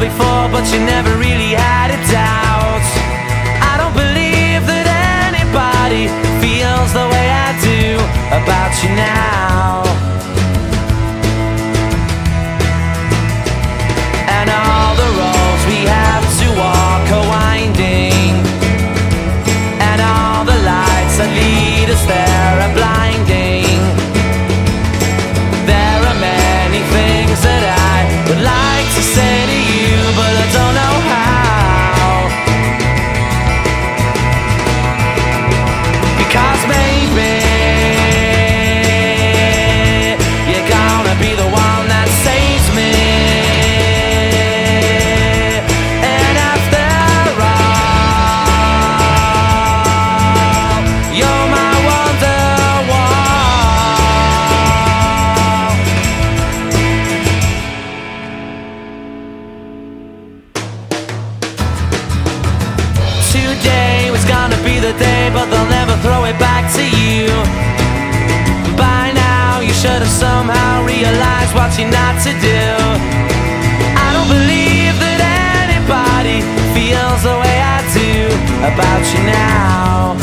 Before, but you never really had a doubt. I don't believe that anybody what you're not to do. I don't believe that anybody feels the way I do about you now.